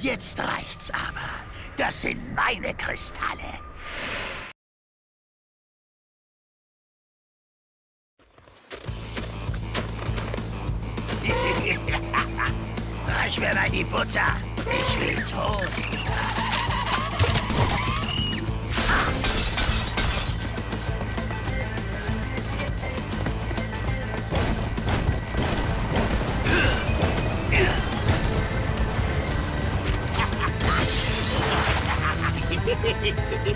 Jetzt reicht's aber. Das sind meine Kristalle. Reich mir mal die Butter. Ich will Toast. Hey, hey,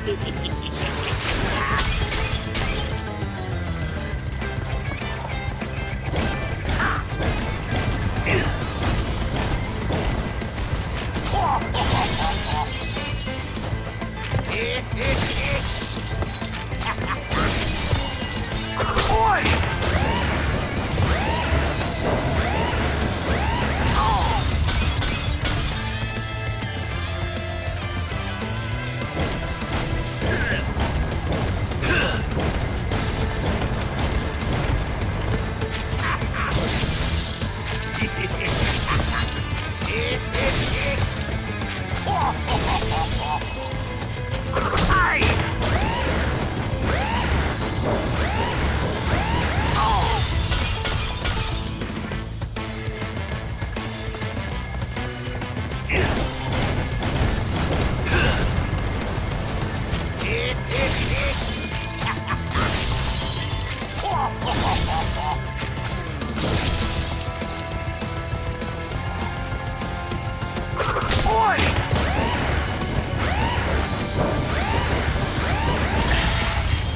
hey!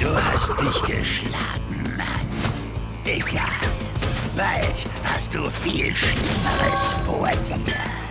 Du hast mich geschlagen, Mann. Egal. Bald hast du viel Schlimmeres vor dir.